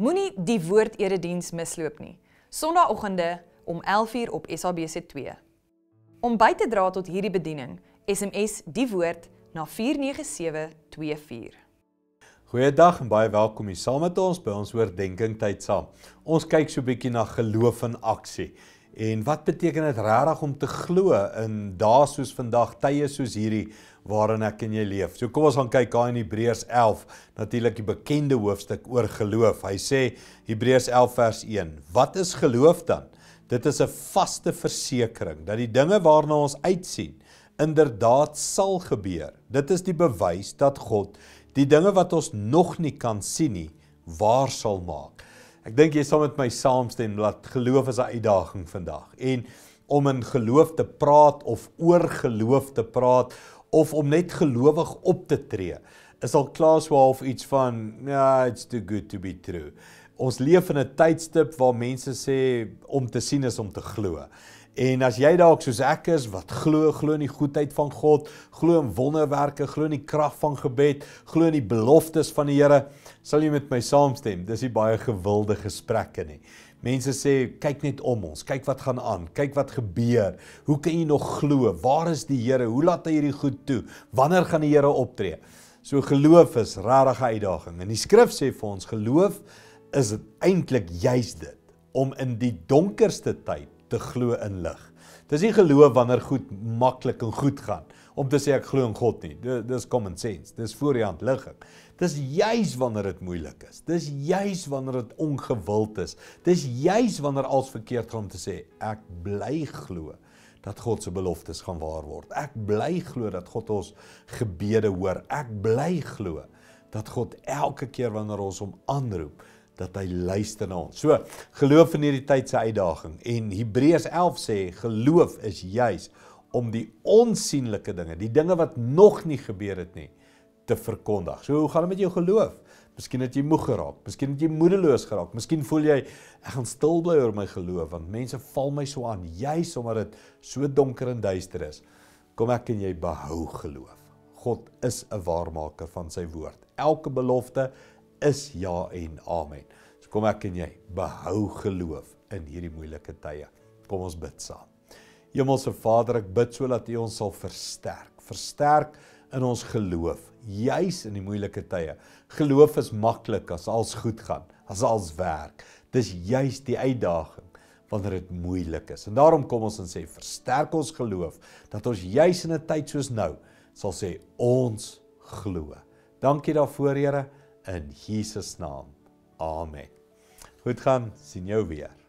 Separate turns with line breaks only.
Moenie die woord erediens misloop nie. Sondagoggende om 11:00 op SABC2. Om by te dra tot hierdie bediening, SMS die woord na 49724.
Goeiedag en baie welkom hier saam met ons by ons oordeenking tyd saam. Ons kyk so 'n bietjie na geloof in aksie. En wat beteken dit regtig om te glo in dae soos vandag, tye soos hierdie waarin ek en jy leef. So kom ons gaan kyk daar in Hebreërs 11, natuurlik die bekende hoofstuk oor geloof. Hy sê Hebreërs 11 vers 1: Wat is geloof dan? Dit is 'n vaste versekering dat die dinge waarna ons uitsien inderdaad sal gebeur. Dit is die bewys dat God die dinge wat ons nog nie kan sien nie, waar sal maak. Ek dink jy sal met my saamstem dat geloof is 'n uitdaging vandag. En om in geloof te praat of oor geloof te praat of om net gelowig op te tree is al klaar so half iets van ja it's too good to be true. Ons leef in 'n tydstip waar mense sê om te sien is om te glo. En as jy dalk soos ek is wat glo, glo in die goedheid van God, glo in wonderwerke, glo in die krag van gebed, glo in die beloftes van die Here, sal jy met my saamstem. Dis nie baie gewilde gesprekke nie. Mense sê kyk net om ons, kyk wat gaan aan, kyk wat gebeur. Hoe kan jy nog glo? Waar is die Here? Hoe laat hy hierdie goed toe? Wanneer gaan die Here optree? So geloof is regtig 'n uitdaging. En die skrif sê vir ons geloof is eintlik juis dit om in die donkerste tyd te glo in lig. Dis nie geloof wanneer goed maklik en goed gaan om te sê ek glo in God nie. Dis common sense. Dis voor die hand ligging. Dis juis wanneer dit moeilik is. Dis juis wanneer dit ongewild is. Dis juis wanneer alles verkeerd gaan om te sê ek bly glo dat God se beloftes gaan waar word. Ek bly glo dat God ons gebede hoor. Ek bly glo dat God elke keer wanneer ons hom aanroep dat hy luister na ons. So, geloof in hierdie tyd se uitdaging en Hebreërs 11 sê geloof is juis om die onsigbare dinge, die dinge wat nog nie gebeur het nie, te verkondig. So hoe gaan dit met jou geloof? Miskien het jy moeg geraak, miskien het jy moedeloos geraak, miskien voel jy ek gaan stil bly oor my geloof want mense val my so aan juis omdat dit so donker en duister is. Kom ek en jy behou geloof. God is 'n waarmaker van sy woord. Elke belofte is ja en amen. So kom ek en jy behou geloof in hierdie moeilike tye. Kom ons bid saam. Hemelse Vader, ek bid sodat U ons sal versterk. Versterk in ons geloof, juis in die moeilike tye. Geloof is maklik as alles goed gaan, as alles werk. Dis juis die uitdaging wanneer dit moeilik is. En daarom kom ons en sê versterk ons geloof dat ons juis in 'n tyd soos nou sal sê ons glo. Dankie daarvoor Here in Jesus naam. Amen. Goed gaan, sien jou weer.